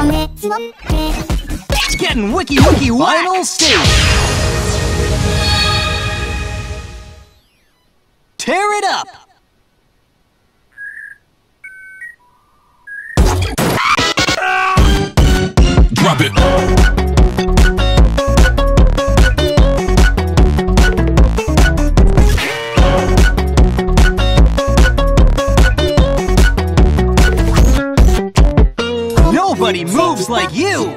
It's getting wiki wiki Final stage. Tear it up. Drop it. Nobody moves like you.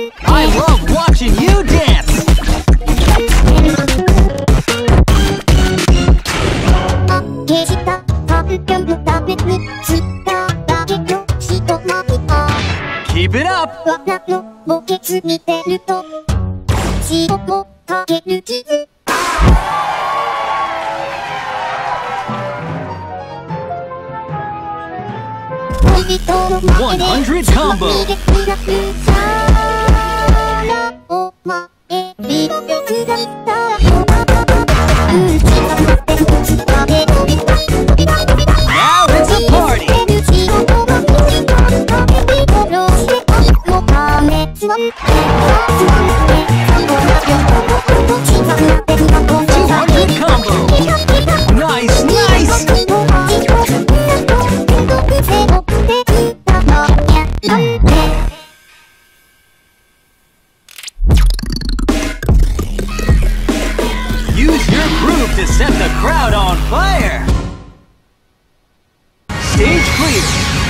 I love watching you dance! Keep it up! One hundred combo. だった。to set the crowd on fire! Stage clear!